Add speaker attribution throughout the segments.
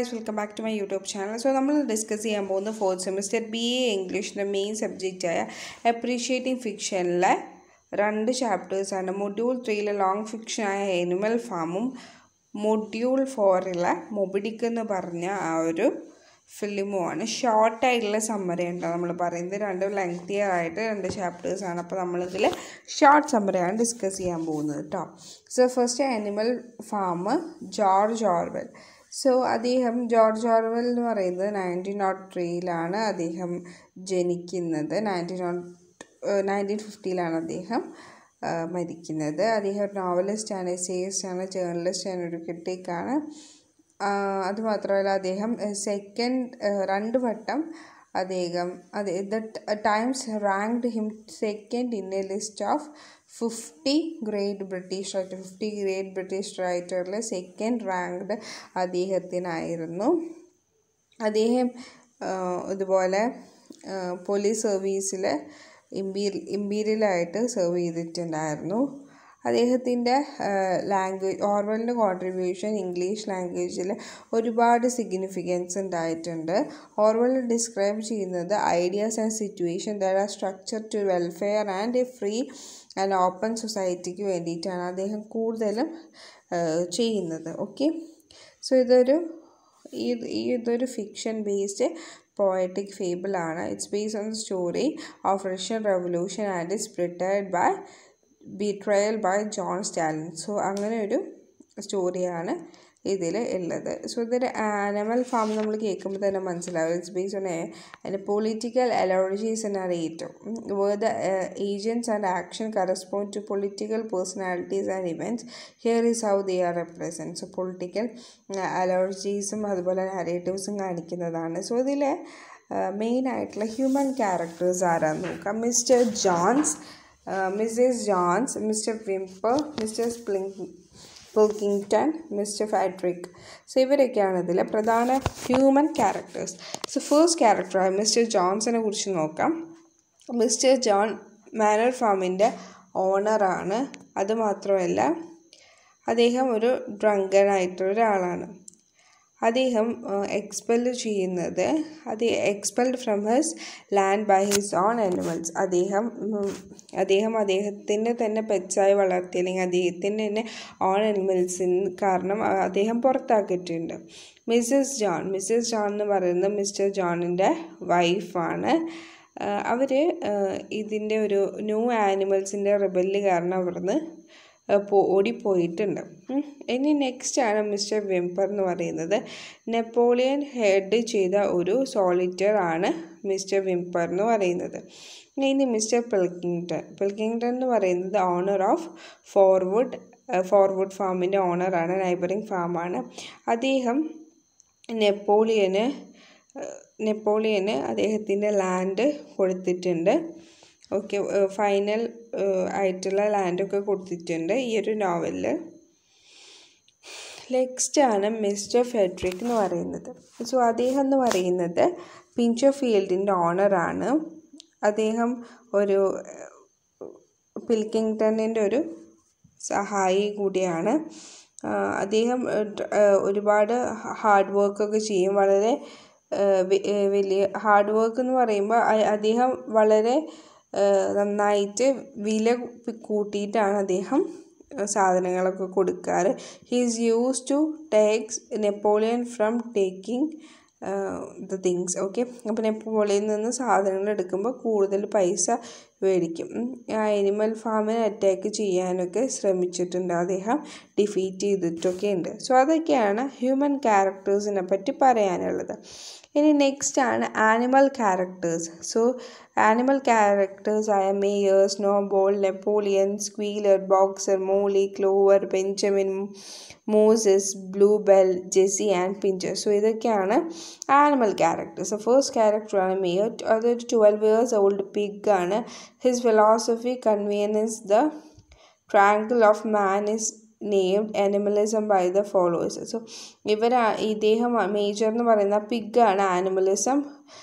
Speaker 1: Guys welcome back to my YouTube channel so നമ്മൾ discuss ചെയ്യാൻ പോകുന്ന ഫോർത്ത് സെമിസ്റ്റർ ബി എ ഇംഗ്ലീഷിന്റെ main സബ്ജക്റ്റായ അപ്രീഷിയേറ്റിംഗ് ഫിക്ഷനിലെ രണ്ട് ചാപ്റ്റേഴ്സാണ് മൊഡ്യൂൾ ത്രീയിലെ ലോങ് ഫിക്ഷനായ എനിമൽ ഫാമും മൊഡ്യൂൾ ഫോറിലെ മൊബിഡിക് എന്ന് പറഞ്ഞ ആ ഒരു ഫിലിമുമാണ് ഷോർട്ടായിട്ടുള്ള സമ്മറി ഉണ്ട് നമ്മൾ പറയുന്നത്. രണ്ട് ലെങ്തിയർ ആയിട്ട് രണ്ട് ചാപ്റ്റേഴ്സാണ് അപ്പോൾ നമ്മളിതിൽ ഷോർട്ട് സമ്മറിയാണ് ഡിസ്കസ് ചെയ്യാൻ പോകുന്നത് കേട്ടോ so first animal farm George Orwell so അദ്ദേഹം ജോർജ് ഓർവൽ എന്ന് പറയുന്നത് നയന്റീൻ നോട്ട് ത്രീയിലാണ് അദ്ദേഹം ജനിക്കുന്നത്. നയന്റീൻ നോട്ട് നയന്റീൻ ഫിഫ്റ്റിയിലാണ് അദ്ദേഹം മരിക്കുന്നത്. അദ്ദേഹം ഒരു നോവലിസ്റ്റാണ് എസേയിസ്റ്റാണ് ജേർണലിസ്റ്റാണ് ഒരു ക്രിട്ടിക്കാണ് അതുമാത്രമല്ല അദ്ദേഹം സെക്കൻഡ് രണ്ട് വട്ടം അദ്ദേഹം അത് the Times ranked him second in a list of fifty great British writer fifty great British റൈറ്ററിൽ second ranked അദ്ദേഹത്തിനായിരുന്നു. അദ്ദേഹം ഇതുപോലെ പോലീസ് സർവീസിൽ ഇമ്പീരി ഇമ്പീരിയലായിട്ട് സെർവ് ചെയ്തിട്ടുണ്ടായിരുന്നു. അദ്ദേഹത്തിന്റെ ലാംഗ്വേജ് ഓർവലിന്റെ കോൺട്രിബ്യൂഷൻ ഇംഗ്ലീഷ് ലാംഗ്വേജിൽ ഒരുപാട് സിഗ്നിഫിക്കൻസ് ഉണ്ടായിട്ടുണ്ട് ഓർവൽ ഡിസ്ക്രൈബ് ചെയ്യുന്നത് ideas and situation there are structure to welfare and a free and open സൊസൈറ്റിക്ക് വേണ്ടിയിട്ടാണ് അദ്ദേഹം കൂടുതലും ചെയ്യുന്നത്. ഓക്കെ സോ ഇതൊരു ഈ ഇതൊരു ഫിക്ഷൻ ബേസ്ഡ് പോയറ്റിക് ഫേബിൾ ആണ്. It's based on story of Russian revolution and it's portrayed by betrayal by John Stalin so അങ്ങനെ ഒരു സ്റ്റോറിയാണ് ഇതിൽ ഉള്ളത് സോ ഇതൊരു ആനിമൽ ഫാം നമ്മൾ കേൾക്കുമ്പോൾ തന്നെ മനസ്സിലാവും. ഇറ്റ്സ് ബേസ്ഡ് ഓൺ അതിന്റെ political analogies a narrative where the agents and action correspond to political personalities and events here is how they are represent so political അലോളജീസും അതുപോലെ നാരേറ്റീവ്സും കാണിക്കുന്നതാണ്. സോ ഇതിൽ മെയിനായിട്ടുള്ള ഹ്യൂമൻ ക്യാരക്ടേഴ്സ് ആരാന്ന് നോക്കാം. Mister Jones missus Jones mister Whymper mister സ്പ്ലിങ് Pilkington mister Frederick so ഇവരൊക്കെയാണ് ഇതിലെ പ്രധാന ഹ്യൂമൻ ക്യാരക്ടേഴ്സ് സോ ഫസ്റ്റ് ക്യാരക്ടറായ മിസ്റ്റർ ജോൺസിനെ കുറിച്ച് നോക്കാം. മിസ്റ്റർ ജോൺ മാനർ ഫാമിന്റെ ഓണറാണ് അതുമാത്രമല്ല അദ്ദേഹം ഒരു ഡ്രങ്കനായിട്ടുള്ള ഒരാളാണ്. അദ്ദേഹം എക്സ്പെൽ ചെയ്യുന്നത് അത് expelled from his land by his own animals അദ്ദേഹം അദ്ദേഹം അദ്ദേഹത്തിന്റെ തന്നെ പെറ്റ്സായി വളർത്തി അല്ലെങ്കിൽ അദ്ദേഹത്തിന്റെ തന്നെ ഓൺ ആനിമൽസിന് കാരണം അദ്ദേഹം പുറത്താക്കിയിട്ടുണ്ട്. മിസ്സസ് ജോൺ മിസ്സസ് ജോൺ എന്ന് പറയുന്നത് മിസ്റ്റർ ജോണിന്റെ വൈഫാണ് അവർ ഇതിന്റെ ഒരു ന്യൂ ആനിമൽസിന്റെ റിബൽ കാരണം അവിടുന്ന് ഓടിപ്പോയിട്ടുണ്ട്. ഇനി നെക്സ്റ്റ് ആണ് മിസ്റ്റർ വെമ്പർ എന്ന് പറയുന്നത്. നെപ്പോളിയൻ ഹെഡ് ചെയ്ത ഒരു സോളിറ്റർ ആണ് മിസ്റ്റർ വിംപർ എന്ന് പറയുന്നത്. ഇനി മിസ്റ്റർ പിൽക്കിങ്ടൺ പിൽക്കിങ്ടൺ എന്ന് പറയുന്നത് ഓണർ ഓഫ് ഫോർവുഡ് ഫോർവുഡ് ഫാമിന്റെ ഓണറാണ് നൈബറിങ് ഫാമാണ് അദ്ദേഹം നെപ്പോളിയന് നെപ്പോളിയന് അദ്ദേഹത്തിന്റെ ലാൻഡ് കൊടുത്തിട്ടുണ്ട്. ഓക്കെ ഫൈനൽ ആയിട്ടുള്ള ലാൻഡൊക്കെ കൊടുത്തിട്ടുണ്ട് ഈ ഒരു നോവലിൽ നെക്സ്റ്റ് ആണ് മിസ്റ്റർ ഫെഡറിക് എന്ന് പറയുന്നത്. സോ അദ്ദേഹം എന്ന് പറയുന്നത് പിഞ്ചോ ഫീൽഡിന്റെ ഓണറാണ് അദ്ദേഹം ഒരു പിൽക്കിങ്ടണിന്റെ ഒരു സഹായി കൂടിയാണ്. അദ്ദേഹം ഒരുപാട് ഹാർഡ് വർക്കൊക്കെ ചെയ്യും. വളരെ വലിയ ഹാർഡ് വർക്ക് എന്ന് പറയുമ്പോൾ അദ്ദേഹം വളരെ നന്നായിട്ട് വില കൂട്ടിയിട്ടാണ് അദ്ദേഹം സാധനങ്ങളൊക്കെ കൊടുക്കാറ്. He's used to takes Napoleon from taking the things okay അപ്പോൾ നെപ്പോളിയനിൽ നിന്ന് സാധനങ്ങൾ എടുക്കുമ്പോൾ കൂടുതൽ പൈസ മേടിക്കും അനിമൽ ഫാമിനെ അറ്റാക്ക് ചെയ്യാനൊക്കെ ശ്രമിച്ചിട്ടുണ്ട്. അദ്ദേഹം ഡിഫീറ്റ് ചെയ്തിട്ടൊക്കെ ഉണ്ട് സോ അതൊക്കെയാണ് ഹ്യൂമൻ ക്യാരക്ടേഴ്സിനെ പറ്റി പറയാനുള്ളത്. ഇനി നെക്സ്റ്റ് ആണ് animal characters so animal characters ആയ Major Snowball Napoleon Squealer Boxer Mollie Clover Benjamin Moses Bluebell Jessie and Pincher so ഇതൊക്കെയാണ് ആനിമൽ ക്യാരക്ടേഴ്സ് ഫസ്റ്റ് ക്യാരക്ടറാണ് മേയർ അതൊരു ട്വൽവ് ഇയേഴ്സ് ഓൾഡ് പിഗ് ആണ്. His philosophy convenience the triangle of man is named animalism by the followers so ഇവർ ഇദ്ദേഹം major എന്ന് പറയുന്ന പിഗാണ് ആനിമലിസം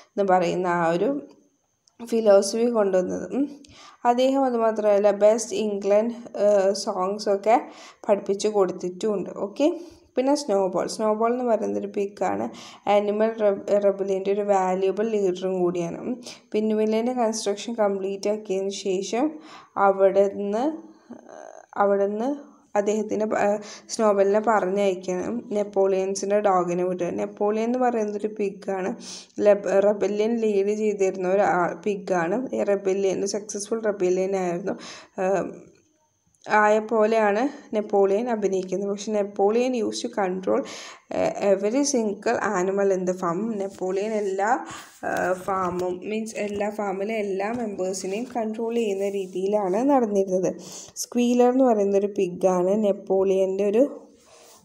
Speaker 1: എന്ന് പറയുന്ന ആ ഒരു ഫിലോസഫി കൊണ്ടുവന്നത്. അദ്ദേഹം അതുമാത്രമല്ല ബെസ്റ്റ് ഇംഗ്ലണ്ട് സോങ്സൊക്കെ പഠിപ്പിച്ചു കൊടുത്തിട്ടുമുണ്ട് ഓക്കെ പിന്നെ സ്നോബോൾ സ്നോബോൾ എന്ന് പറയുന്നത് ഒരു പിക്കാണ് ആനിമൽ റെബലിന്റെ ഒരു വാല്യുബിൾ ലീഡറും കൂടിയാണ്. പിന്നുവില്ലിന്റെ കൺസ്ട്രക്ഷൻ കംപ്ലീറ്റ് ആക്കിയതിന് ശേഷം അവിടെ നിന്ന് അവിടെ നിന്ന് അദ്ദേഹത്തിന് സ്നോബലിനെ പറഞ്ഞയക്കണം. നെപ്പോളിയൻസിന്റെ ഡോഗിനെ വിടുക. നെപ്പോളിയൻ എന്ന് പറയുന്നത് ഒരു പിഗാണ് റെബല്യൻ ലീഡ് ചെയ്തിരുന്ന ഒരു പിഗാണ് റെബല്യൻ സക്സസ്ഫുൾ റെബല്യൻ ആയിരുന്നു. ആയ പോലെയാണ് നെപ്പോളിയൻ അഭിനയിക്കുന്നത്. പക്ഷെ Napoleon used to control every single animal in the farm. Napoleon എല്ലാ ഫാമും മീൻസ് എല്ലാ ഫാമിലെ എല്ലാ മെമ്പേഴ്സിനെയും കൺട്രോൾ ചെയ്യുന്ന രീതിയിലാണ് നടന്നിരുന്നത്. സ്ക്വീലർ എന്ന് പറയുന്ന ഒരു പിഗാണ് നെപ്പോളിയന്റെ ഒരു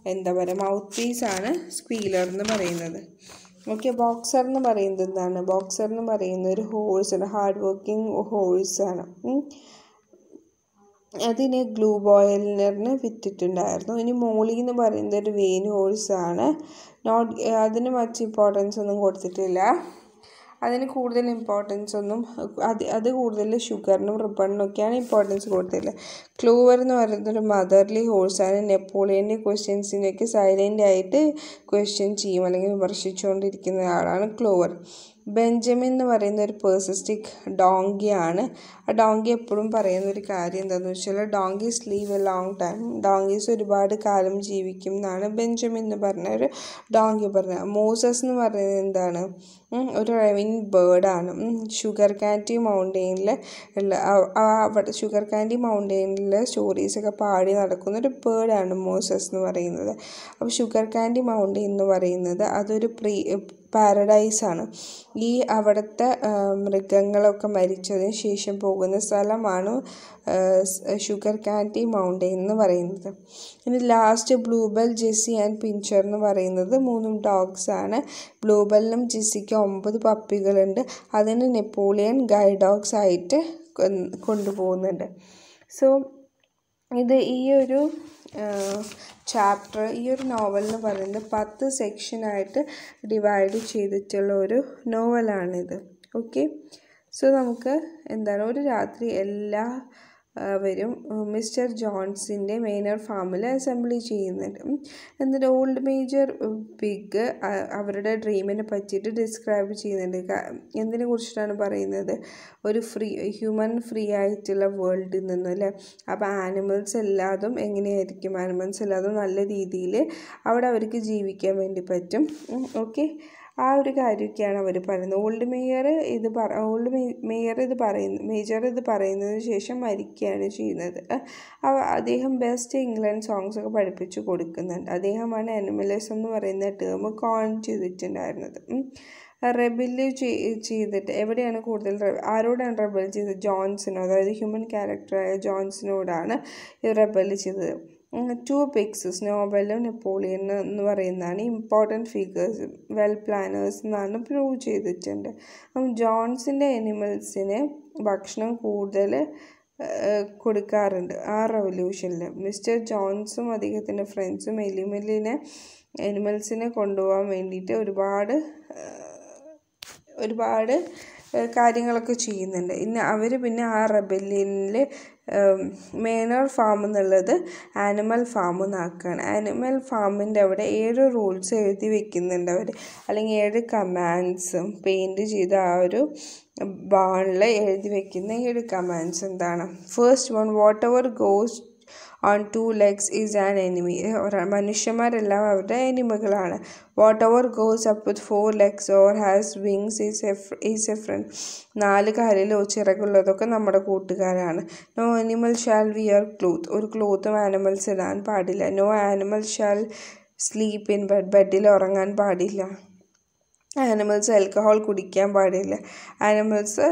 Speaker 1: എന്താ പറയുക മൗത്ത് പീസാണ് സ്ക്വീലർ എന്ന് പറയുന്നത്. ഓക്കെ ബോക്സർ എന്ന് പറയുന്നത് എന്താണ് ബോക്സർ എന്ന് പറയുന്ന ഒരു ഹോഴ്സ് ആണ്. ഹാർഡ് വർക്കിംഗ് ഹോഴ്സാണ് അതിന് ഗ്ലൂ ബോയിലറിന് വിറ്റിട്ടുണ്ടായിരുന്നു. ഇനി മോളി എന്ന് പറയുന്നത് ഒരു വെയിൻ ആണ്. നോട്ട് അതിന് മച്ച് ഇമ്പോർട്ടൻസ് ഒന്നും കൊടുത്തിട്ടില്ല. അതിന് കൂടുതൽ ഇമ്പോർട്ടൻസ് ഒന്നും അത് അത് കൂടുതൽ ഷുഗറിനും റിബണിനും ഒക്കെയാണ് ഇമ്പോർട്ടൻസ് കൊടുത്തില്ല ക്ലൂവർ എന്ന് പറയുന്നത് ഒരു മദർലി ഹോഴ്സാണ് നെപ്പോളിയന്റെ ക്വസ്റ്റ്യൻസിനൊക്കെ സൈലന്റ് ആയിട്ട് ക്വസ്റ്റ്യൻ ചെയ്യും അല്ലെങ്കിൽ വിമർശിച്ചുകൊണ്ടിരിക്കുന്ന ആളാണ് ക്ലൂവർ ബെഞ്ചമിൻ എന്ന് പറയുന്ന ഒരു പേഴ്സിസ്റ്റിക് ഡോങ്കിയാണ്. ആ ഡോങ്കി എപ്പോഴും പറയുന്ന ഒരു കാര്യം എന്താണെന്ന് വെച്ചാൽ donkeys live a long time donkeys ഒരുപാട് കാലം ജീവിക്കും എന്നാണ് ബെഞ്ചമിൻ എന്ന് പറഞ്ഞ ഒരു ഡോങ്കി പറഞ്ഞത്. മോസസ് എന്ന് പറയുന്നത് എന്താണ്? ഒരു റെവിൻ ബേർഡാണ് ഷുഗർ കാന്റി മൗണ്ടെയിനിൽ ഉള്ള അവിടെ ഷുഗർ കാന്റി മൗണ്ടെയിനിൽ സ്റ്റോറീസൊക്കെ പാടി നടക്കുന്ന ഒരു ബേർഡാണ് മോസസ് എന്ന് പറയുന്നത്. അപ്പോൾ ഷുഗർ കാന്റി മൗണ്ടെയിൻ എന്ന് പറയുന്നത് അതൊരു പ്രീ പാരഡൈസാണ് ഈ അവിടുത്തെ മൃഗങ്ങളൊക്കെ മരിച്ചതിന് ശേഷം പോകുന്ന സ്ഥലമാണ് ഷുഗർ കാന്റി മൗണ്ടെയിൻ എന്ന് പറയുന്നത്. ഇനി last Bluebell Jessie and Pincher എന്ന് പറയുന്നത് മൂന്നും ഡോഗ്സാണ് ബ്ലൂബെല്ലിനും ജെസ്സിക്കും ഒമ്പത് പപ്പികളുണ്ട്. അതിന് നെപ്പോളിയൻ ഗൈഡ് ഡോഗ്സ് ആയിട്ട് കൊണ്ടുപോകുന്നുണ്ട്. സോ ഇത് ഈ ഒരു ചാപ്റ്റർ ഈ ഒരു നോവൽ എന്ന് പറയുന്നത് പത്ത് സെക്ഷനായിട്ട് ഡിവൈഡ് ചെയ്തിട്ടുള്ള ഒരു നോവലാണിത്. ഓക്കെ? സോ നമുക്ക് എന്താണ് ഒരു രാത്രി എല്ലാ വരും. മിസ്റ്റർ ജോൺസിന്റെ മെയിനർ ഫാമിൽ അസംബ്ലി ചെയ്യുന്നുണ്ട്. എന്നിട്ട് ഓൾഡ് മേജർ പിഗ് അവരുടെ ഡ്രീമിനെ പറ്റിയിട്ട് ഡിസ്ക്രൈബ് ചെയ്യുന്നുണ്ട്. എന്തിനെ കുറിച്ചിട്ടാണ് പറയുന്നത്? ഒരു ഫ്രീ ഹ്യൂമൻ ഫ്രീ ആയിട്ടുള്ള വേൾഡിൽ നിന്ന് അല്ലേ? അപ്പോൾ ആനിമൽസ് എല്ലാതും എങ്ങനെയായിരിക്കും? ആനിമൽസ് എല്ലാതും നല്ല രീതിയിൽ അവിടെ അവർക്ക് ജീവിക്കാൻ വേണ്ടി പറ്റും. ഓക്കെ ആ ഒരു കാര്യമൊക്കെയാണ് അവർ പറയുന്നത്. ഓൾഡ് മേയർ ഇത് പറ ഓൾഡ് മേയർ ഇത് പറയുന്നു മേജർ ഇത് പറയുന്നതിന് ശേഷം മരിക്കുകയാണ് ചെയ്യുന്നത്. അദ്ദേഹം ബെസ്റ്റ് ഇംഗ്ലണ്ട് സോങ്സ് ഒക്കെ പഠിപ്പിച്ചു കൊടുക്കുന്നുണ്ട്. അദ്ദേഹമാണ് അനിമലിസം എന്ന് പറയുന്ന ടേം കോൺ ചെയ്തിട്ടുണ്ടായിരുന്നത്. റെബിൽ ചെയ്തിട്ട് എവിടെയാണ് കൂടുതൽ ആരോടാണ് റെബൽ ചെയ്തത്? ജോൺസിനോ അതായത് ഹ്യൂമൻ ക്യാരക്ടറായ ജോൺസിനോടാണ് റെബൽ ചെയ്തത്. ടു പിക്സസ് നോവലും നെപ്പോളിയൻ എന്ന് പറയുന്നതാണ് ഇമ്പോർട്ടന്റ് ഫിഗേഴ്സ് വെൽ പ്ലാനേഴ്സ് എന്നാണ് പ്രൂവ് ചെയ്തിട്ടുണ്ട്. അപ്പം ജോൺസിന്റെ എനിമൽസിന് ഭക്ഷണം കൂടുതൽ കൊടുക്കാറുണ്ട്. ആ റവല്യൂഷനിൽ മിസ്റ്റർ ജോൺസും അദ്ദേഹത്തിന്റെ ഫ്രണ്ട്സും എലിമലിനെ എനിമൽസിനെ കൊണ്ടുപോകാൻ വേണ്ടിയിട്ട് ഒരുപാട് ഒരുപാട് കാര്യങ്ങളൊക്കെ ചെയ്യുന്നുണ്ട്. ഇന്ന് അവർ പിന്നെ ആ റെബല്യനിൽ മേനർ ഫാം എന്നുള്ളത് ആനിമൽ ഫാം എന്നാക്കുകയാണ് ആനിമൽ ഫാമിന്റെ അവിടെ ഏഴ് റൂൾസ് എഴുതി വെക്കുന്നുണ്ട് അവർ അല്ലെങ്കിൽ ഏഴ് കമാൻഡ്സും പെയിന്റ് ചെയ്ത ആ ഒരു ബാണിൽ എഴുതി വെക്കുന്ന ഏഴ് കമാൻഡ്സ് എന്താണ്? First one whatever goes on two legs is an enemy മനുഷ്യന്മാരെല്ലാം അവരുടെ എനിമകളാണ്. Whatever goes up with four legs or has wings is a is a friend നാല് കാലിലോ ചിറകുള്ളതൊക്കെ നമ്മുടെ കൂട്ടുകാരാണ്. No animal shall wear cloth ഒരു ക്ലോത്തും ആനിമൽസ് ഇടാൻ പാടില്ല. No animal shall sleep in bed ബെഡിൽ ഉറങ്ങാൻ പാടില്ല. ആനിമൽസ് ആൽക്കഹോൾ കുടിക്കാൻ പാടില്ല. ആനിമൽസ്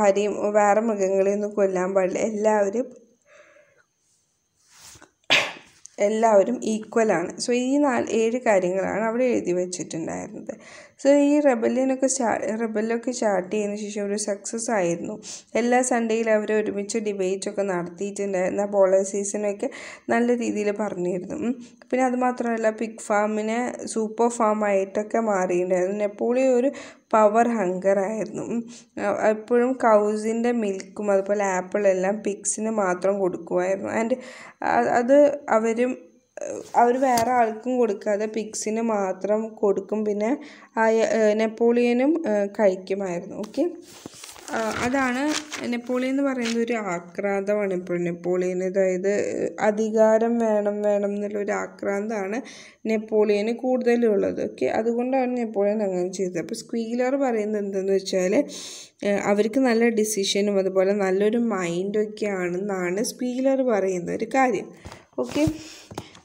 Speaker 1: ആരെയും വേറെ മൃഗങ്ങളെയൊന്നും കൊല്ലാൻ പാടില്ല. എല്ലാവരും എല്ലാവരും ഈക്വലാണ് സോ ഈ നാല് ഏഴ് കാര്യങ്ങളാണ് അവിടെ എഴുതി വെച്ചിട്ടുണ്ടായിരുന്നത്. സോ ഈ റെബല്യനൊക്കെ സ്റ്റാ റെബല്ലൊക്കെ സ്റ്റാർട്ട് ചെയ്യുന്ന ശേഷം ഒരു സക്സസ് ആയിരുന്നു. എല്ലാ സൺഡേയിലും അവർ ഒരുമിച്ച് ഡിബേറ്റ് ഒക്കെ ബോളർ പോളിസീസിനൊക്കെ നല്ല രീതിയിൽ പറഞ്ഞിരുന്നു. പിന്നെ അതുമാത്രമല്ല പിഗ് ഫാമിനെ സൂപ്പർ ഫാം ആയിട്ടൊക്കെ മാറിയിട്ടുണ്ടായിരുന്നു. നെപ്പോളിയൻ ഒരു പവർ ഹങ്കർ ആയിരുന്നു. എപ്പോഴും കൗസിന്റെ മിൽക്കും അതുപോലെ ആപ്പിളെല്ലാം പിഗ്സിന് മാത്രം കൊടുക്കുമായിരുന്നു. ആൻഡ് അത് അവരും അവർ വേറെ ആൾക്കും കൊടുക്കാതെ പിക്സിന് മാത്രം കൊടുക്കും. പിന്നെ നെപ്പോളിയനും കഴിക്കുമായിരുന്നു. ഓക്കെ? അതാണ് നെപ്പോളിയൻ എന്ന് പറയുന്നത് ഒരു ആക്രാന്തമാണ് ഇപ്പോൾ. നെപ്പോളിയൻ അതായത് അധികാരം വേണം വേണം എന്നുള്ളൊരു ആക്രാന്തമാണ് നെപ്പോളിയന് കൂടുതലും ഉള്ളത് ഓക്കെ? അതുകൊണ്ടാണ് നെപ്പോളിയൻ അങ്ങനെ ചെയ്തത്. അപ്പോൾ സ്ക്വീലർ പറയുന്നത് എന്തെന്ന് വെച്ചാൽ അവർക്ക് നല്ല ഡിസിഷനും അതുപോലെ നല്ലൊരു മൈൻഡൊക്കെ ആണെന്നാണ് സ്ക്വീലർ പറയുന്ന ഒരു കാര്യം. ഓക്കെ?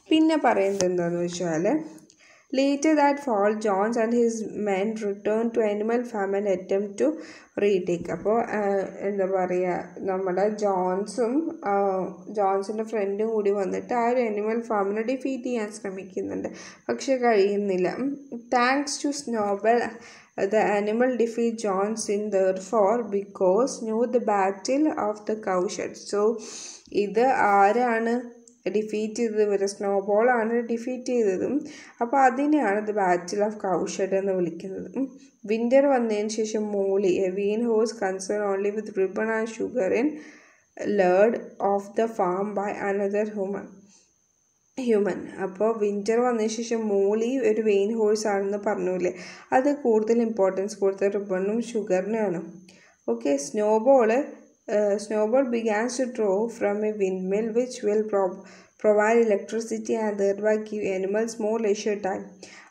Speaker 1: പിന്നെ പറയുന്നത് എന്താണെന്ന് വെച്ചാൽ later that fall Jones and his men return to animal farm and attempt to retake അപ്പോൾ എന്താ പറയുക നമ്മുടെ ജോൺസും ജോൺസിന്റെ ഫ്രണ്ടും കൂടി വന്നിട്ട് ആ ഒരു അനിമൽ ഫാമിനെ ഡിഫീറ്റ് ചെയ്യാൻ ശ്രമിക്കുന്നുണ്ട്. പക്ഷെ കഴിയുന്നില്ല. Thanks to Snowball the the defeat Jones in there for because new the battle of the cowshed so ഇത് ആരാണ് ഡിഫീറ്റ് ചെയ്തത് ഒരു സ്നോബോൾ ആണ് ഡിഫീറ്റ് ചെയ്തതും. അപ്പോൾ അതിനെയാണ് ദ ബാറ്റിൽ ഓഫ് കൗഷഡ് എന്ന് വിളിക്കുന്നത്. വിന്റർ വന്നതിന് ശേഷം Mollie a vain horse concern only with ribbon and sugar in lured off the farm by another human human അപ്പോൾ വിന്റർ വന്നതിന് ശേഷം മോളി ഒരു വെയിൻ ഹോഴ്സ് ആണെന്ന് പറഞ്ഞില്ലേ അത് കൂടുതൽ ഇമ്പോർട്ടൻസ് കൊടുത്ത റിബണും ഷുഗറിനാണ് okay Snowball Snowball begins to draw from a windmill which will pro provide electricity and thereby give animals more leisure time.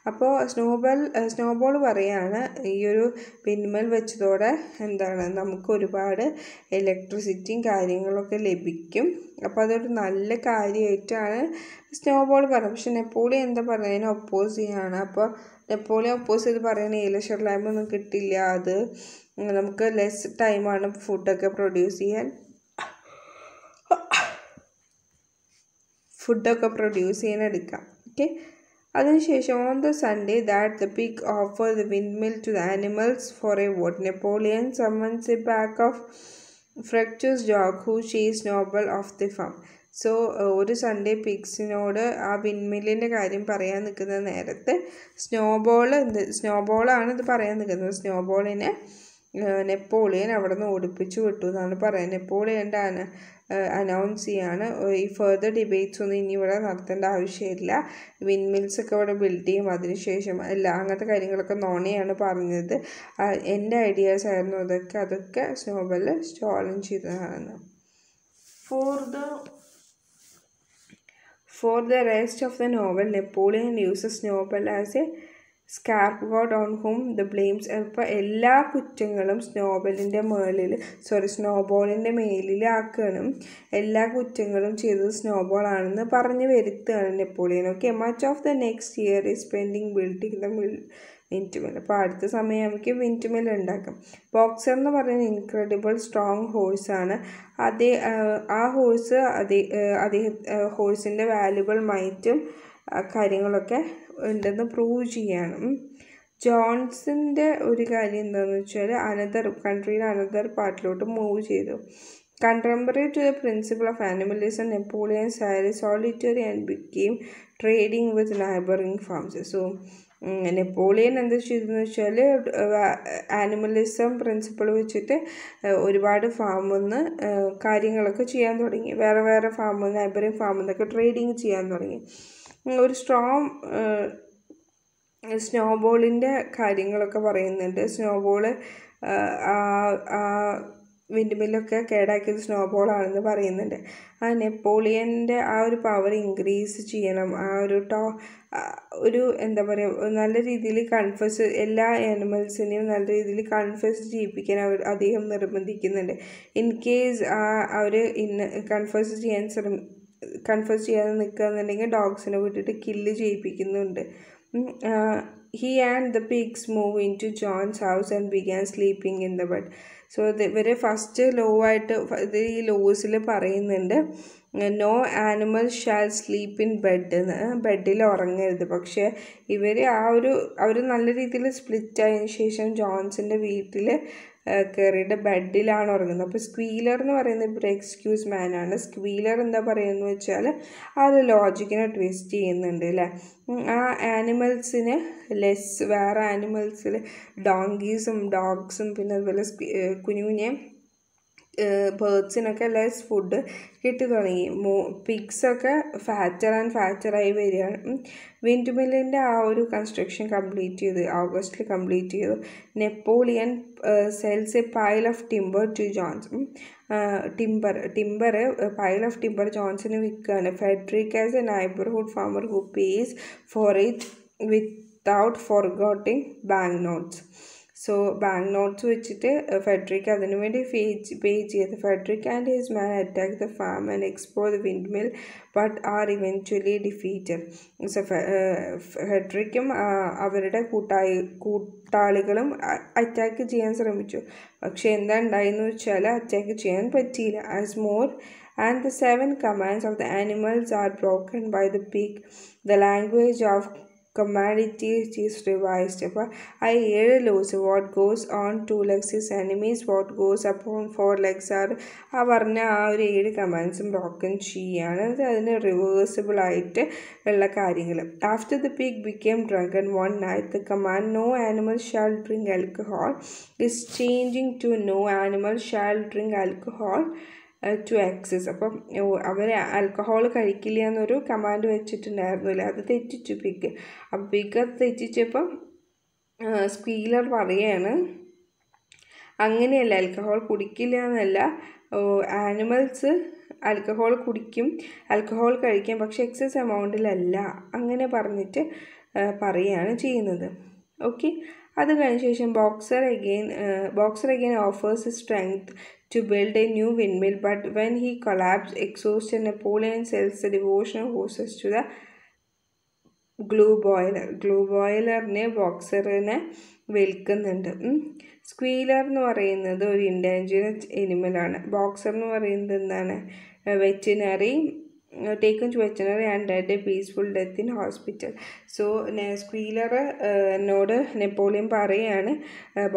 Speaker 1: അപ്പോൾ സ്നോബോൾ സ്നോബോൾ പറയാണ് ഈ ഒരു പിന്മൽ വെച്ചതോടെ എന്താണ് നമുക്ക് ഒരുപാട് ഇലക്ട്രിസിറ്റിയും കാര്യങ്ങളൊക്കെ ലഭിക്കും. അപ്പോൾ അതൊരു നല്ല കാര്യമായിട്ടാണ് സ്നോബോൾ പറയുന്നത്. പക്ഷെ നെപ്പോളിയൻ എന്താ പറയുന്നതിന് ഒപ്പോസ് ചെയ്യാണ്. അപ്പോൾ നെപ്പോളിയൻ ഒപ്പോസ് ചെയ്ത് പറയുന്നത് ഈ ലെഷർ കിട്ടില്ല. അത് നമുക്ക് ലെസ് ടൈമാണ് ഫുഡൊക്കെ പ്രൊഡ്യൂസ് ചെയ്യാൻ. ഫുഡൊക്കെ പ്രൊഡ്യൂസ് ചെയ്യാൻ എടുക്കാം. ഓക്കെ അതിനുശേഷം on the Sunday that the pig offer the windmill to the animals for a vote Napoleon summons a pack of fractures Jog who chase Snowball off the farm so ഒരു Sunday പിഗ്സിനോട് ആ വിൻമില്ലിന്റെ കാര്യം പറയാൻ നിൽക്കുന്ന നേരത്തെ സ്നോബോൾ എന്ത് സ്നോബോളാണ് ഇത് പറയാൻ നിൽക്കുന്നത് സ്നോബോളിനെ നെപ്പോളിയൻ അവിടെ നിന്ന് ഓടിപ്പിച്ചു വിട്ടു എന്നാണ് പറയുന്നത്. നെപ്പോളിയന്റെ അന അനൗൺസ് ചെയ്യാണ്. ഈ ഫെർദർ ഡിബേറ്റ്സ് ഒന്നും ഇനി ഇവിടെ നടത്തേണ്ട ആവശ്യമില്ല. വിൻമിൽസ് ഒക്കെ ഇവിടെ ബിൽഡ് ചെയ്യും. അതിനുശേഷം എല്ലാ അങ്ങനത്തെ കാര്യങ്ങളൊക്കെ നോണയാണ് പറഞ്ഞത്. എന്റെ ഐഡിയാസ് ആയിരുന്നു അതൊക്കെ അതൊക്കെ സ്നോബൽ സ്റ്റോളൻ ചെയ്തതാണ് for the for the rest of the novel Napoleon uses Snowball as a scapegoat on home the blames ഇപ്പോൾ എല്ലാ കുറ്റങ്ങളും സ്നോബലിന്റെ മേളിൽ സോറി സ്നോബോളിന്റെ മേലിൽ ആക്കുകയാണ് എല്ലാ കുറ്റങ്ങളും ചെയ്തത് സ്നോബോൾ ആണെന്ന് പറഞ്ഞ് വരുത്തുകയാണ് Napoleon okay much of the next year is spending building the mill windmill അപ്പോൾ അടുത്ത സമയം നമുക്ക് വിന്റുമിൽ ഉണ്ടാക്കാം. ബോക്സർ എന്ന് പറയുന്നത് ഇൻക്രെഡിബിൾ സ്ട്രോങ് ഹോഴ്സാണ് അതേ ആ ഹോഴ്സ് അതേ അദ്ദേഹം ഹോഴ്സിന്റെ വാല്യുബിൾ മൈറ്റും കാര്യങ്ങളൊക്കെ ഉണ്ടെന്ന് പ്രൂവ് ചെയ്യണം ജോൺസിന്റെ ഒരു കാര്യം എന്താണെന്ന് വെച്ചാൽ അനദർ കൺട്രിയുടെ അനദർ പാർട്ടിലോട്ട് മൂവ് ചെയ്തു. Contemporary to the principle of animalism Napoleon sorry solitary and became trading with neighbouring farms so Napoleon എന്താ ചെയ്തെന്ന് വെച്ചാൽ ആനിമലിസം പ്രിൻസിപ്പിൾ വെച്ചിട്ട് ഒരുപാട് ഫാമിൽ നിന്ന് കാര്യങ്ങളൊക്കെ ചെയ്യാൻ തുടങ്ങി. വേറെ വേറെ ഫാമിൽ നൈബറിങ് ഫാമിൽ നിന്നൊക്കെ ട്രേഡിങ് ചെയ്യാൻ തുടങ്ങി. ഒരു സ്ട്രോങ് സ്നോബോളിന്റെ കാര്യങ്ങളൊക്കെ പറയുന്നുണ്ട്. സ്നോബോൾ ആ വിൻഡ് മില്ലൊക്കെ കേടാക്കിയത് സ്നോബോളാണെന്ന് പറയുന്നുണ്ട്. ആ നെപ്പോളിയന്റെ ആ ഒരു പവർ ഇൻക്രീസ് ചെയ്യണം. ആ ഒരു ടോ ഒരു എന്താ പറയുക നല്ല രീതിയിൽ കൺഫസ് എല്ലാ ആനിമൽസിനെയും നല്ല രീതിയിൽ കൺഫസ് ചെയ്യിപ്പിക്കാൻ അവർ അദ്ദേഹം നിർബന്ധിക്കുന്നുണ്ട്. ഇൻ കേസ് അവർ ഇന്ന് കൺഫസ് ചെയ്യാൻ ശ്രമ കൺഫസ് ചെയ്യാതെ നിൽക്കുകയെന്നുണ്ടെങ്കിൽ ഡോഗ്സിനെ വിട്ടിട്ട് kill ചെയ്യിപ്പിക്കുന്നുണ്ട്. He and the pigs move into Jones house and began sleeping in the bed so ഇവർ ഫസ്റ്റ് ലോ ആയിട്ട് ഇത് ഈ ലോസിൽ പറയുന്നുണ്ട് no animal shall sleep in bed എന്ന്. ബെഡിൽ ഉറങ്ങരുത്. പക്ഷേ ഇവർ ആ ഒരു അവർ നല്ല രീതിയിൽ സ്പ്ലിറ്റ് ആയതിനു ശേഷം ജോൺസിന്റെ വീട്ടിൽ കയറിയിട്ട് ബെഡിലാണ് ഉറങ്ങുന്നത്. അപ്പോൾ സ്ക്വീലർ എന്ന് പറയുന്നത് ഇപ്പോൾ എക്സ്ക്യൂസ് മാനാണ് സ്ക്വീലർ എന്താ പറയുന്നത് വെച്ചാൽ ആ ഒരു ലോജിക്കിനെ ട്വിസ്റ്റ് ചെയ്യുന്നുണ്ട് അല്ലേ? ആ ആനിമൽസിന് ലെസ് വേറെ ആനിമൽസിൽ ഡോങ്കീസും ഡോഗ്സും പിന്നെ അതുപോലെ കുഞ്ഞു കുഞ്ഞെ ബേർഡ്സിനൊക്കെ ലെസ് ഫുഡ് കിട്ടി തുടങ്ങി. മോ പിഗ്സൊക്കെ ഫാറ്റർ ആൻഡ് ഫാറ്ററായി വരികയാണ്. വിൻഡ് മില്ലിന്റെ ആ ഒരു കൺസ്ട്രക്ഷൻ കംപ്ലീറ്റ് ചെയ്ത്. ഓഗസ്റ്റിൽ കംപ്ലീറ്റ് ചെയ്തു. Napoleon sells a pile of timber to Jones timber timber pile of timber ജോൺസിന് വിൽക്കുകയാണ്. Frederick as a neighbourhood farmer who pays for it without forgetting bank notes so bank notes വെച്ചിട്ട് Frederick അതിനു വേണ്ടി pay pay ചെയ്ത്. Frederick and his man attack the farm and explore the windmill but are eventually defeated so ഫെഡറിക്കും അവരുടെ കൂട്ടായി കൂട്ടാളികളും attack ചെയ്യാൻ ശ്രമിച്ചു. പക്ഷേ എന്താ ഉണ്ടായെന്ന് വെച്ചാൽ അറ്റാക്ക് ചെയ്യാൻ പറ്റിയില്ല. As more and the seven commands of the animals are broken by the pigs the language of is revised അപ്പോൾ ആ ഏഴ് laws what goes on two legs is enemies what goes upon four legs are ആ പറഞ്ഞ ആ ഒരു ഏഴ് കമാൻഡ്സും broken ചെയ്യാണ് അത് അതിന് റിവേഴ്സിബിൾ ആയിട്ട് ഉള്ള കാര്യങ്ങൾ after the pig became drunken one night the command no animal shall drink alcohol is changing to no animal shall drink alcohol to excess അപ്പം അവർ ആൽക്കഹോൾ കഴിക്കില്ല എന്നൊരു കമാൻഡ് വെച്ചിട്ടുണ്ടായിരുന്നു വെച്ചിട്ടുണ്ടായിരുന്നില്ല. അത് തെറ്റിച്ചു. പിക്ക് അപ്പം പിക്ക് അത് തെറ്റിച്ചപ്പം സ്പീലർ പറയാണ് അങ്ങനെയല്ല ആൽക്കഹോൾ കുടിക്കില്ല എന്നല്ല ആനിമൽസ് ആൽക്കഹോൾ കുടിക്കും ആൽക്കഹോൾ കഴിക്കും പക്ഷേ എക്സസ് എമൗണ്ടിലല്ല അങ്ങനെ പറഞ്ഞിട്ട് പറയുകയാണ് ചെയ്യുന്നത്. ഓക്കെ അത് കഴിഞ്ഞ ശേഷം Boxer again Boxer again offers strength to build a new windmill, but when he collapsed, exhausted, Napoleon sells the devotional horses to the glue boiler glue ബോയിലറിനെ ബോക്സറിനെ വിൽക്കുന്നുണ്ട് സ്ക്വീലർ എന്ന് പറയുന്നത് ഒരു ഇൻഡേഞ്ചറസ് എനിമലാണ് ബോക്സർ എന്ന് പറയുന്നത് എന്താണ് veterinary taken to veterinary and dead a peaceful death in hospital so Squealer എന്നോട് Napoleon പറയുകയാണ്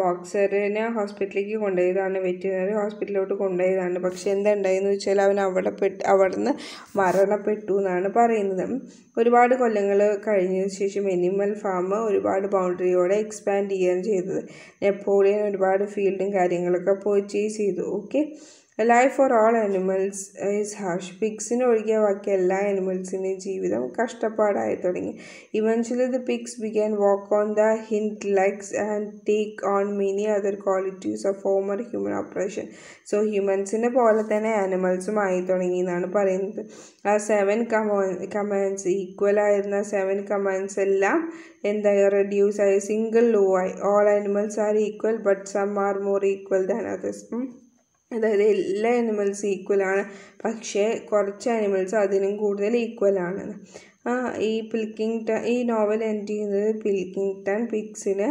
Speaker 1: ബോക്സറിനെ ഹോസ്പിറ്റലിലേക്ക് കൊണ്ടുപോയതാണ് വെറ്റിനറി ഹോസ്പിറ്റലിലോട്ട് കൊണ്ടുപോയതാണ്. പക്ഷെ എന്താ ഉണ്ടായെന്ന് വെച്ചാൽ അവൻ അവിടെ പെട്ട് അവിടെ നിന്ന് മരണപ്പെട്ടു എന്നാണ് പറയുന്നത്. ഒരുപാട് കൊല്ലങ്ങൾ കഴിഞ്ഞതിന് ശേഷം എനിമൽ ഫാം ഒരുപാട് ബൗണ്ടറിയോടെ എക്സ്പാൻഡ് ചെയ്യുകയാണ് ചെയ്തത്. നെപ്പോളിയൻ ഒരുപാട് ഫീൽഡും കാര്യങ്ങളൊക്കെ പർച്ചേസ് ചെയ്തു. Okay life for all animals is harsh പിഗ്സിന് ഒഴികെ ബാക്കി എല്ലാ ആനിമൽസിന്റെയും ജീവിതം കഷ്ടപ്പാടായി തുടങ്ങി. Eventually the pigs began walk on the hind legs and take on many other qualities of former human operation so ഹ്യൂമൻസിനെ പോലെ തന്നെ ആനിമൽസും ആയി തുടങ്ങി എന്നാണ് പറയുന്നത്. ആ സെവൻ കമാ കമാൻഡ്സ് ഈക്വൽ ആയിരുന്ന സെവൻ കമാൻഡ്സ് എല്ലാം എന്തായി റെഡ്യൂസ് ആയി. സിംഗിൾ ലോ ആയി. All animals are equal but some are more equal than others അതായത് എല്ലാ അനിമൽസും ആണ്. പക്ഷേ കുറച്ച് അനിമൽസ് അതിനും കൂടുതൽ ഈക്വൽ ഈക്വലാണ് ആ ഈ പിൽക്കിങ്ടൺ ഈ നോവൽ എൻഡ് ചെയ്യുന്നത് പിൽക്കിങ്ടൺ പിക്സിന്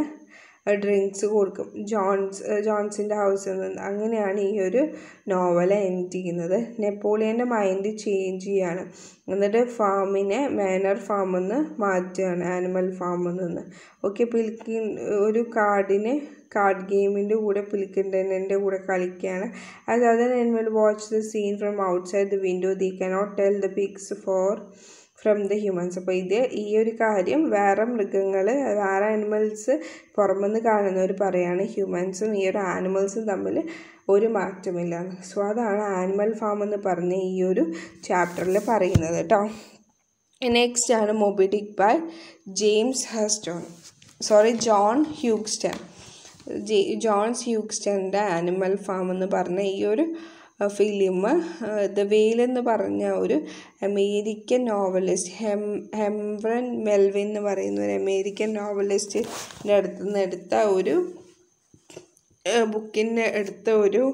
Speaker 1: ഡ്രിങ്ക്സ് കൊടുക്കും. ജോൺസ് ജോൺസിന്റെ ഹൗസിൽ നിന്ന്. അങ്ങനെയാണ് ഈ ഒരു നോവൽ എൻഡ് ചെയ്യുന്നത് നെപ്പോളിയന്റെ മൈൻഡ് ചേഞ്ച് ചെയ്യാണ്. എന്നിട്ട് ഫാമിനെ മാനർ ഫാമിൽ നിന്ന് മാറ്റുകയാണ് ആനിമൽ ഫാമിൽ നിന്ന്. ഓക്കെ പിൽക്കിൻ ഒരു കാർഡിനെ കാർഡ് ഗെയിമിന്റെ കൂടെ പിൽക്കിന്റെ കൂടെ കളിക്കുകയാണ്. അത് അതെ animal watch the scene from outside the window they cannot tell the pigs for from the humans അപ്പോൾ ഇത് ഈ ഒരു കാര്യം വേറെ മൃഗങ്ങൾ വേറെ ആനിമൽസ് പുറമെന്ന് കാണുന്നവർ പറയുകയാണ് ഹ്യൂമൻസും ഈ ഒരു ആനിമൽസും തമ്മിൽ ഒരു മാറ്റമില്ല. സോ അതാണ് ആനിമൽ ഫാം എന്ന് പറഞ്ഞ ഈ ഒരു ചാപ്റ്ററിൽ പറയുന്നത് കേട്ടോ നെക്സ്റ്റ് ആണ് Moby Dick by James Huston sorry John Huston John's ഹ്യൂഗ്സ്റ്റന്റെ animal farm എന്ന് പറഞ്ഞ ഈ ഒരു ഫിലിം ദ വെയിൽ എന്ന് പറഞ്ഞ ഒരു American novelist hem Herman Melville എന്ന് പറയുന്ന ഒരു അമേരിക്കൻ നോവലിസ്റ്റിന്റെ അടുത്ത് നിന്ന് എടുത്ത ഒരു ബുക്കിന്റെ എടുത്ത ഒരു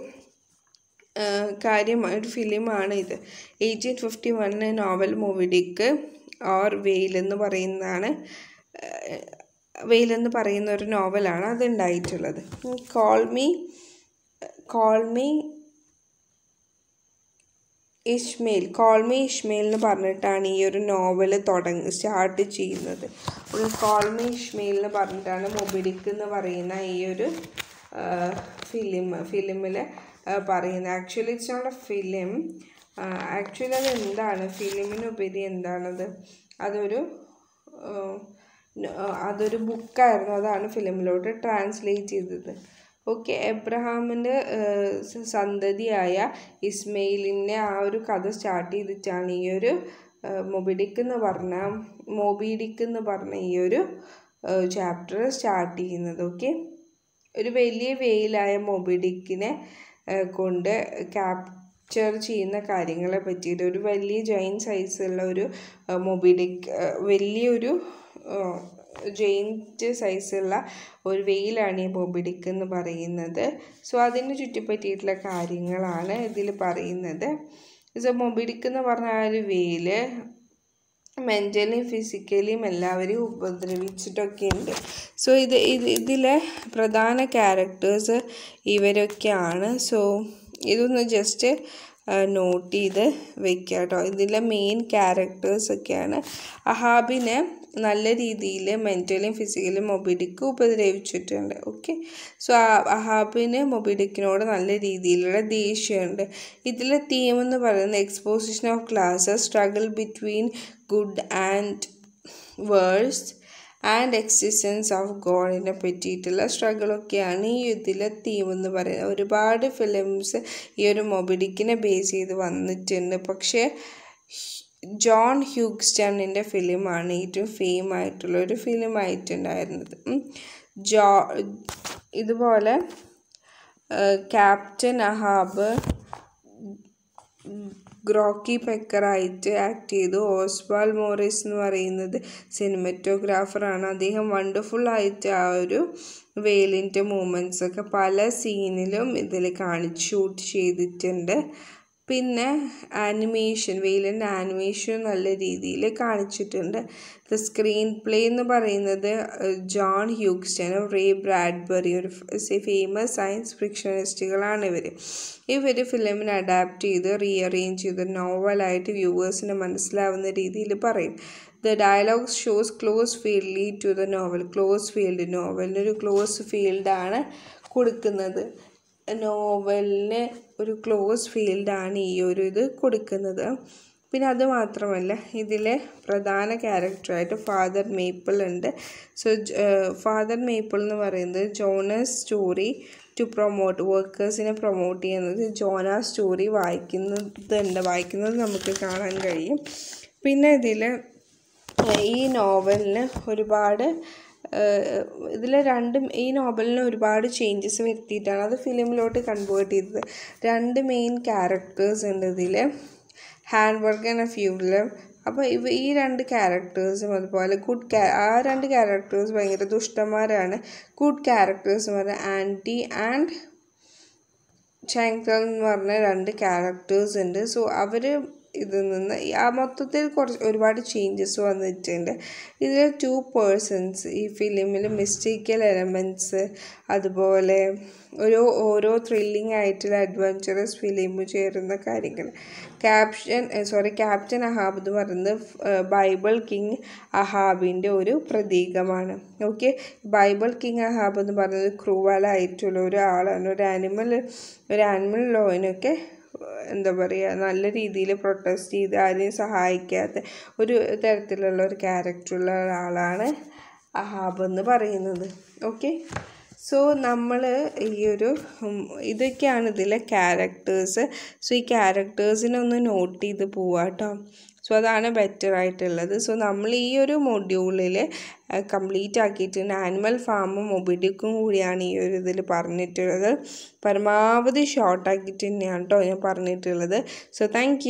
Speaker 1: കാര്യം ഒരു ഫിലിമാണ് ഇത്. എയ്റ്റീൻ ഫിഫ്റ്റി വണ്ണിന് novel Moby Dick or whale എന്ന് പറയുന്നതാണ് വെയിൽ എന്ന് പറയുന്ന ഒരു നോവലാണ് അത് ഉണ്ടായിട്ടുള്ളത്. Call me call me Ishmael call Ishmael എന്ന് പറഞ്ഞിട്ടാണ് ഈ ഒരു നോവൽ തുടങ്ങി സ്റ്റാർട്ട് ചെയ്യുന്നത്. കോൾ മീ ഇഷ്മേൽ എന്ന് പറഞ്ഞിട്ടാണ് മൊബിലിക്ക് എന്ന് പറയുന്ന ഈ ഒരു ഫിലിം ഫിലിമിൽ പറയുന്നത്. Actually it's not a film actually അത് എന്താണ്? ഫിലിമിനുപരി എന്താണത്? അതൊരു അതൊരു ബുക്കായിരുന്നു അതാണ് ഫിലിമിലോട്ട് ട്രാൻസ്ലേറ്റ് ചെയ്തത്. ഓക്കെ എബ്രഹാമിന്റെ സന്തതിയായ ഇസ്മയിലിന്റെ ആ ഒരു കഥ സ്റ്റാർട്ട് ചെയ്തിട്ടാണ് ഈ ഒരു മൊബിഡിക്ക് എന്ന് പറഞ്ഞ മൊബിഡിക്ക് എന്ന് പറഞ്ഞ ഈ ഒരു ചാപ്റ്റർ സ്റ്റാർട്ട് ചെയ്യുന്നത്. ഓക്കെ? ഒരു വലിയ വെയിലായ മൊബിഡിക്കിനെ കൊണ്ട് ക്യാപ്ചർ ചെയ്യുന്ന കാര്യങ്ങളെ പറ്റിയിട്ട് ഒരു വലിയ ജോയിൻ സൈസുള്ള ഒരു മൊബിഡിക് വലിയൊരു ജെയിന്റ് സൈസുള്ള ഒരു വെയിലാണ് ഈ ബോബിഡിക്ക് എന്ന് പറയുന്നത്. സോ അതിന് ചുറ്റിപ്പറ്റിയിട്ടുള്ള കാര്യങ്ങളാണ് ഇതിൽ പറയുന്നത്. സോ മൊബിഡിക്ക് എന്ന് പറഞ്ഞ ആ ഒരു വെയിൽ മെന്റലിയും ഫിസിക്കലിയും എല്ലാവരെയും ഉപദ്രവിച്ചിട്ടൊക്കെയുണ്ട്. സോ ഇത് ഇത് ഇതിലെ പ്രധാന ക്യാരക്ടേഴ്സ് ഇവരൊക്കെയാണ്. സോ ഇതൊന്ന് ജസ്റ്റ് നോട്ട് ചെയ്ത് വെക്കുക കേട്ടോ ഇതിലെ മെയിൻ ക്യാരക്ടേഴ്സൊക്കെയാണ് അഹാബിനെ നല്ല രീതിയിൽ മെന്റലിയും ഫിസിക്കലും മൊബിഡിക്ക് ഉപദ്രവിച്ചിട്ടുണ്ട്. ഓക്കെ സോ അഹാബിന് മൊബിഡിക്കിനോട് നല്ല രീതിയിലുള്ള ദേഷ്യമുണ്ട്. ഇതിലെ തീം എന്ന് പറയുന്നത് exposition of classes struggle between good and worse and existence of ഗോഡിനെ പറ്റിയിട്ടുള്ള സ്ട്രഗിളൊക്കെയാണ് ഈ ഇതിലെ തീം എന്ന് പറയുന്നത്. ഒരുപാട് ഫിലിംസ് ഈ ഒരു മൊബിഡിക്കിനെ ബേസ് ചെയ്ത് വന്നിട്ടുണ്ട്. പക്ഷേ ജോൺ ഹ്യൂഗ്സ്റ്റണിന്റെ ഫിലിമാണ് ഏറ്റവും ഫെയിം ആയിട്ടുള്ള ഒരു ഫിലിം ആയിട്ടുണ്ടായിരുന്നത് ജോ ഇതുപോലെ ക്യാപ്റ്റൻ അഹാബ് ഗ്രോക്കി പെക്കറായിട്ട് ആക്ട് ചെയ്തു. ഓസ്വാൾ മോറിസ് എന്ന് പറയുന്നത് സിനിമറ്റോഗ്രാഫറാണ്. അദ്ദേഹം വണ്ടർഫുൾ ആയിട്ട് ആ ഒരു വെയിലിന്റെ മൂമെന്റ്സ് ഒക്കെ പല സീനിലും ഇതിൽ കാണിച്ച് ഷൂട്ട് ചെയ്തിട്ടുണ്ട്. പിന്നെ ആനിമേഷൻ വെയിലിന്റെ ആനിമേഷൻ നല്ല രീതിയിൽ കാണിച്ചിട്ടുണ്ട്. ദ സ്ക്രീൻ പ്ലേ എന്ന് പറയുന്നത് ജോൺ ഹ്യൂഗ്സ്റ്റനും റേ ബ്രാഡ്ബറി ഒരു ഫേമസ് സയൻസ് ഫിക്ഷനിസ്റ്റുകളാണ് ഇവർ ഇവർ ഫിലിമിനെ അഡാപ്റ്റ് ചെയ്ത് റീ അറേഞ്ച് ചെയ്ത് നോവലായിട്ട് വ്യൂവേഴ്സിന് മനസ്സിലാവുന്ന രീതിയിൽ പറയും. The dialogues shows close faithfully to the novel close field നോവലിനൊരു ക്ലോസ് ഫീൽഡാണ് കൊടുക്കുന്നത്. നോവലിന് ഒരു ക്ലോസ് ഫീൽഡാണ് ഈ ഒരു ഇത് കൊടുക്കുന്നത്. പിന്നെ അത് മാത്രമല്ല ഇതിലെ പ്രധാന ക്യാരക്ടറായിട്ട് ഫാദർ മേപ്പിൾ ഉണ്ട്. സോ ഫാദർ മേപ്പിൾ എന്ന് പറയുന്നത് ജോണസ് സ്റ്റോറി ടു പ്രൊമോട്ട് വർക്കേഴ്സിനെ പ്രൊമോട്ട് ചെയ്യുന്നത് ജോന സ്റ്റോറി വായിക്കുന്നതുണ്ട് വായിക്കുന്നത് നമുക്ക് കാണാൻ കഴിയും. പിന്നെ ഇതിൽ ഈ നോവലിന് ഒരുപാട് ഇതിൽ രണ്ടും ഈ നോവലിന് ഒരുപാട് ചേഞ്ചസ് വരുത്തിയിട്ടാണ് അത് ഫിലിമിലോട്ട് കൺവേർട്ട് ചെയ്തത്. രണ്ട് മെയിൻ ക്യാരക്ടേഴ്സ് ഉണ്ട് ഇതിൽ ഹാൻഡ് വർക്ക് ആൻഡ് ഫ്യൂൽ അപ്പോൾ ഇവ ഈ രണ്ട് ക്യാരക്ടേഴ്സും അതുപോലെ ഗുഡ് ക്യാ ആ രണ്ട് ക്യാരക്ടേഴ്സ് ഭയങ്കര ദുഷ്ടന്മാരാണ്. ഗുഡ് ക്യാരക്ടേഴ്സ് എന്ന് പറഞ്ഞാൽ ആന്റി ആൻഡ് ചാങ്തൽ എന്ന് പറഞ്ഞ രണ്ട് ക്യാരക്ടേഴ്സ് ഉണ്ട്. സോ അവർ ഇതിൽ നിന്ന് ആ മൊത്തത്തിൽ കുറച്ച് ഒരുപാട് ചേഞ്ചസ് വന്നിട്ടുണ്ട്. ഇതിൽ ടു പേഴ്സൺസ് ഈ ഫിലിമിൽ മിസ്റ്റേക്കൽ എലമെന്റ്സ് അതുപോലെ ഒരു ഓരോ ത്രില്ലിംഗ് ആയിട്ടുള്ള അഡ്വഞ്ചറസ് ഫിലിം ചേരുന്ന കാര്യങ്ങൾ. ക്യാപ്ഷൻ സോറി ക്യാപ്റ്റൻ അഹാബ് എന്ന് പറയുന്നത് ബൈബിൾ കിങ് അഹാബിന്റെ ഒരു പ്രതീകമാണ്. ഓക്കെ ബൈബിൾ കിങ് അഹാബ് എന്ന് പറയുന്നത് ക്രൂവലായിട്ടുള്ള ഒരാളാണ് ഒരു ആനിമൽ ഒരു ആനിമൽ ലോയിനൊക്കെ എന്താ പറയുക നല്ല രീതിയിൽ പ്രൊട്ടസ്റ്റ് ചെയ്ത് ആരെയും സഹായിക്കാത്ത ഒരു തരത്തിലുള്ള ഒരു ക്യാരക്ടറുള്ള ഒരാളാണ് അഹാബ് എന്ന് പറയുന്നത്. ഓക്കെ സോ നമ്മൾ ഈ ഒരു ഇതൊക്കെയാണ് ഇതിലെ ക്യാരക്ടേഴ്സ് സോ ഈ ക്യാരക്ടേഴ്സിനെ ഒന്ന് നോട്ട് ചെയ്ത് പോവാം കേട്ടോ സോ അതാണ് ബെറ്റർ ആയിട്ടുള്ളത്. സോ നമ്മൾ ഈ ഒരു മൊഡ്യൂളിൽ കംപ്ലീറ്റ് ആക്കിയിട്ടുണ്ട് ആനിമൽ ഫാമും മൊബിഡിക്കും കൂടിയാണ് ഈ ഒരു ഇതിൽ പറഞ്ഞിട്ടുള്ളത്. പരമാവധി ഷോർട്ടാക്കിയിട്ട് തന്നെയാണ് കേട്ടോ ഞാൻ പറഞ്ഞിട്ടുള്ളത്. So thank